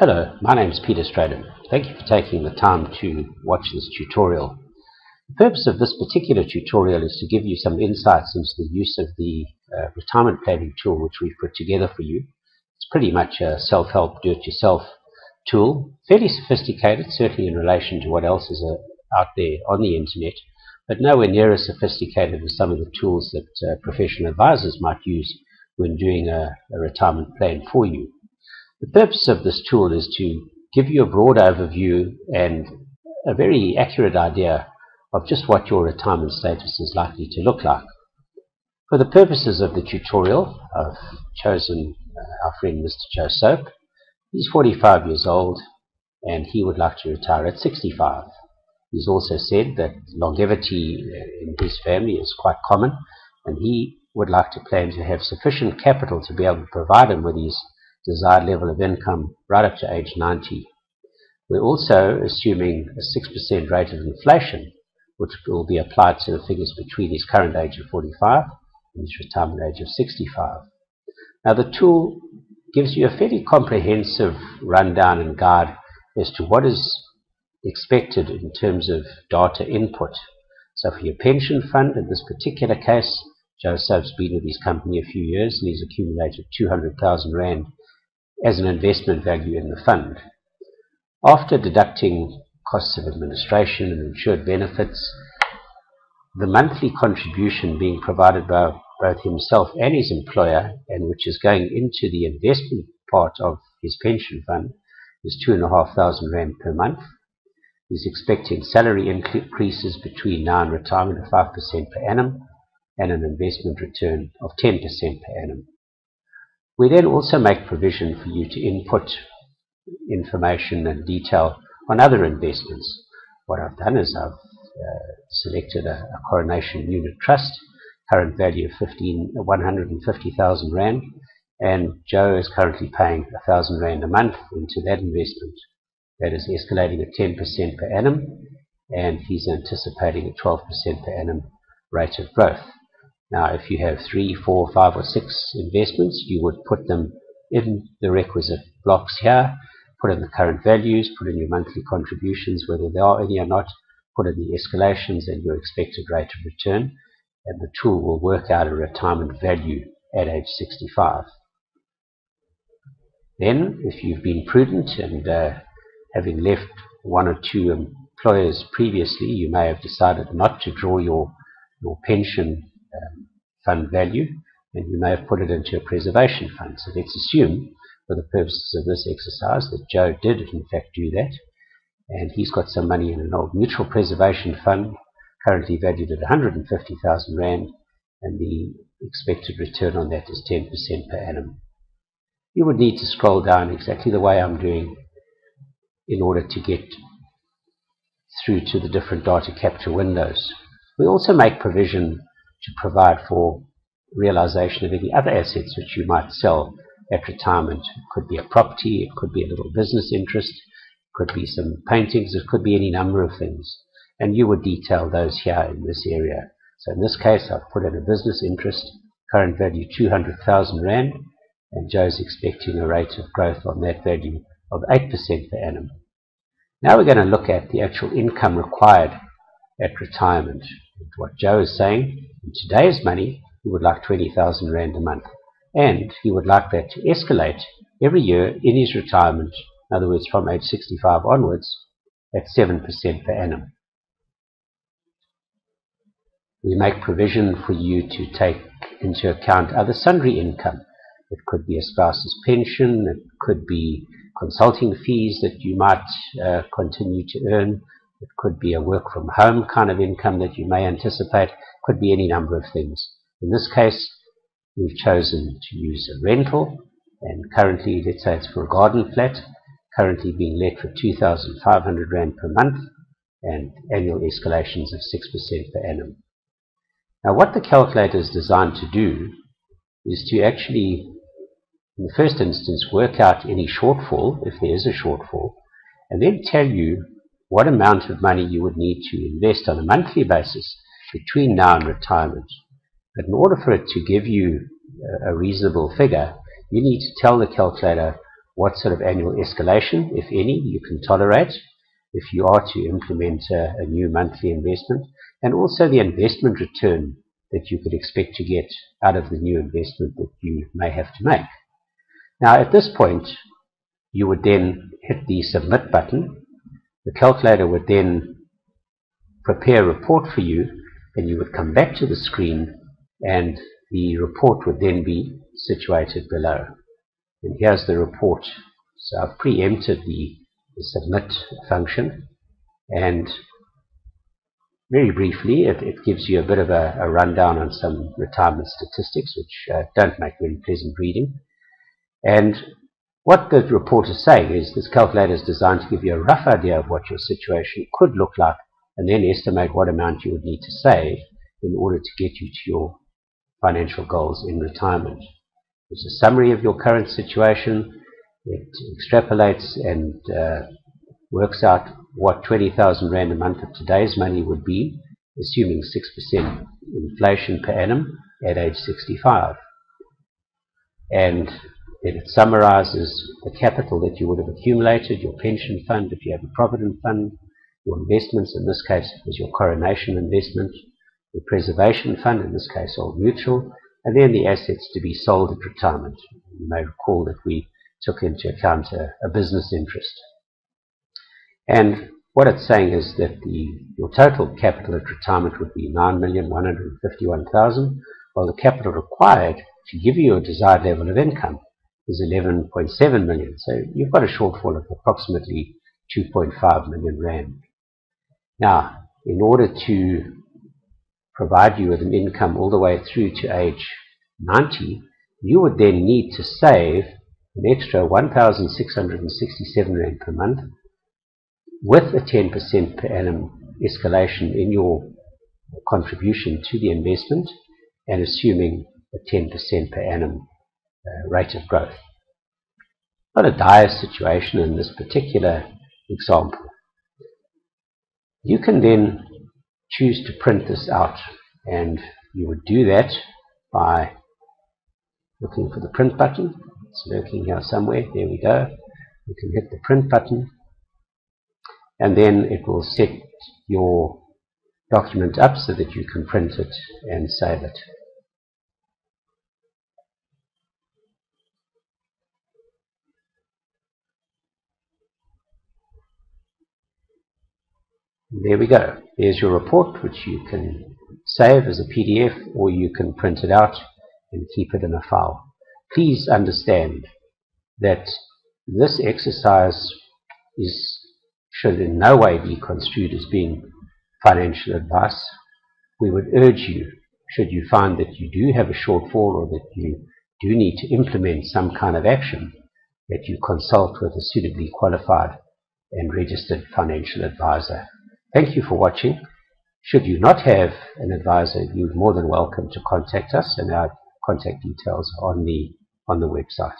Hello, my name is Peter Strydom. Thank you for taking the time to watch this tutorial. The purpose of this particular tutorial is to give you some insights into the use of the uh, retirement planning tool which we've put together for you. It's pretty much a self-help, do-it-yourself tool, fairly sophisticated, certainly in relation to what else is uh, out there on the internet, but nowhere near as sophisticated as some of the tools that uh, professional advisors might use when doing a, a retirement plan for you. The purpose of this tool is to give you a broad overview and a very accurate idea of just what your retirement status is likely to look like. For the purposes of the tutorial, I've chosen uh, our friend Mr. Joe Soap. He's 45 years old and he would like to retire at 65. He's also said that longevity uh, in his family is quite common and he would like to plan to have sufficient capital to be able to provide him with his desired level of income right up to age 90. We're also assuming a 6% rate of inflation, which will be applied to the figures between his current age of 45 and his retirement age of 65. Now the tool gives you a fairly comprehensive rundown and guide as to what is expected in terms of data input. So for your pension fund, in this particular case, Joe Soap's been with his company a few years and he's accumulated 200,000 Rand as an investment value in the fund. After deducting costs of administration and insured benefits, the monthly contribution being provided by both himself and his employer, and which is going into the investment part of his pension fund, is two and a half thousand rand per month. He's expecting salary increases between now and retirement of 5% per annum and an investment return of 10% per annum. We then also make provision for you to input information and detail on other investments. What I've done is I've uh, selected a, a, Coronation unit trust, current value of 15, 150,000 Rand, and Joe is currently paying 1,000 Rand a month into that investment. That is escalating at 10% per annum, and he's anticipating a 12% per annum rate of growth. Now, if you have three, four, five, or six investments, you would put them in the requisite blocks here, put in the current values, put in your monthly contributions, whether there are any or not, put in the escalations and your expected rate of return, and the tool will work out a retirement value at age 65. Then, if you've been prudent and uh, having left one or two employers previously, you may have decided not to draw your, your pension um, fund value, and you may have put it into a preservation fund. So let's assume, for the purposes of this exercise, that Joe did in fact do that, and he's got some money in an Old Mutual preservation fund, currently valued at 150,000 Rand, and the expected return on that is 10% per annum. You would need to scroll down exactly the way I'm doing in order to get through to the different data capture windows. We also make provision to provide for realization of any other assets which you might sell at retirement. It could be a property, it could be a little business interest, it could be some paintings, it could be any number of things. And you would detail those here in this area. So in this case, I've put in a business interest, current value 200,000 Rand, and Joe's expecting a rate of growth on that value of 8% per annum. Now we're going to look at the actual income required at retirement. What Joe is saying, in today's money, he would like 20,000 Rand a month. And he would like that to escalate every year in his retirement, in other words, from age 65 onwards, at 7% per annum. We make provision for you to take into account other sundry income. It could be a spouse's pension, it could be consulting fees that you might uh, continue to earn, it could be a work from home kind of income that you may anticipate. Could be any number of things. In this case, we've chosen to use a rental, and currently, let's say it's for a garden flat, currently being let for 2,500 Rand per month, and annual escalations of 6% per annum. Now, what the calculator is designed to do is to actually, in the first instance, work out any shortfall, if there is a shortfall, and then tell you what amount of money you would need to invest on a monthly basis between now and retirement. But in order for it to give you a reasonable figure, you need to tell the calculator what sort of annual escalation, if any, you can tolerate if you are to implement a, a new monthly investment, and also the investment return that you could expect to get out of the new investment that you may have to make. Now at this point, you would then hit the submit button. The calculator would then prepare a report for you and you would come back to the screen and the report would then be situated below. And here's the report. So I've preempted the, the submit function and very briefly it, it, gives you a bit of a, a, rundown on some retirement statistics which uh, don't make very pleasant reading. And what the report is saying is this calculator is designed to give you a rough idea of what your situation could look like and then estimate what amount you would need to save in order to get you to your financial goals in retirement. It's a summary of your current situation. It extrapolates and uh, works out what 20,000 Rand a month of today's money would be, assuming 6% inflation per annum at age 65. And then it summarizes the capital that you would have accumulated, your pension fund, if you have a provident fund, your investments, in this case was your Coronation investment, your preservation fund, in this case Old Mutual, and then the assets to be sold at retirement. You may recall that we took into account a, a business interest. And what it's saying is that the, your total capital at retirement would be 9,151,000, while the capital required to give you a desired level of income is 11.7 million. So you've got a shortfall of approximately 2.5 million rand. Now, in order to provide you with an income all the way through to age 90, you would then need to save an extra 1,667 rand per month with a 10% per annum escalation in your contribution to the investment and assuming a 10% per annum uh, rate of growth. Not a dire situation in this particular example. You can then choose to print this out and you would do that by looking for the print button. It's lurking here somewhere. There we go. You can hit the print button and then it will set your document up so that you can print it and save it. There we go. There's your report which you can save as a PDF or you can print it out and keep it in a file. Please understand that this exercise is should in no way be construed as being financial advice. We would urge you, should you find that you do have a shortfall or that you do need to implement some kind of action, that you consult with a suitably qualified and registered financial advisor. Thank you for watching. Should you not have an advisor, you're more than welcome to contact us and our contact details on the on the website.